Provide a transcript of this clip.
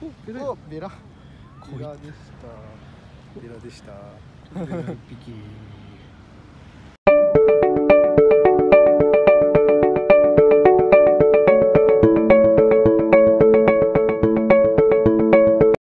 おベラおベラ。ベラでした。ベラでした。一匹。